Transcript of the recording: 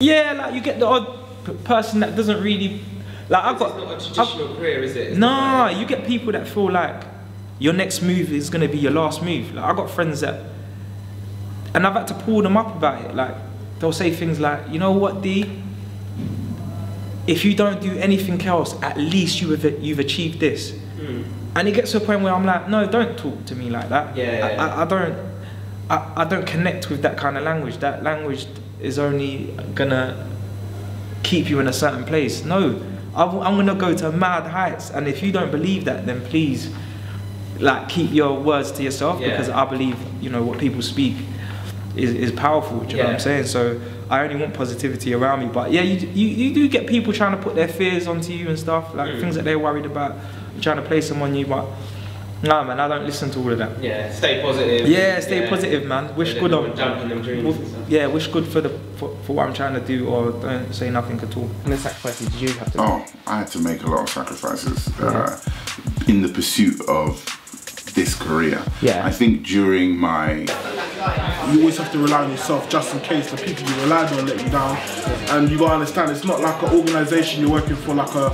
Yeah, like you get the odd person that doesn't really like I've got. It's not a I've- traditional career, is it? It's Nah, like- you get people that feel like your next move is gonna be your last move. Like I got friends that, and I've had to pull them up about it. Like they'll say things like, you know what, Dee. If you don't do anything else, at least you have you've achieved this. Mm. And it gets to a point where I'm like, no, don't talk to me like that. Yeah, yeah, yeah. I, I don't, I, I don't connect with that kind of language. That language is only gonna keep you in a certain place. No, I'm, I'm gonna go to mad heights, and if you don't believe that, then please, like, keep your words to yourself Yeah. because I believe, you know, what people speak is, is powerful. Do you know what I'm saying? So I only want positivity around me. But yeah, you, you, you do get people trying to put their fears onto you and stuff, like Mm. things that they're worried about, trying to place them on you. But no, man, I don't listen to all of that. Yeah, stay positive. Yeah, stay positive, man. Wish Yeah, good don't on. jump them dreams and. Yeah, wish good for the for, for what I'm trying to do, or don't say nothing at all. And the sacrifices you have to Oh, I had to make a lot of sacrifices uh, in the pursuit of this career. Yeah. I think during my You always have to rely on yourself just in case the people you relied on let you down. And you gotta understand it's not like an organisation you're working for like a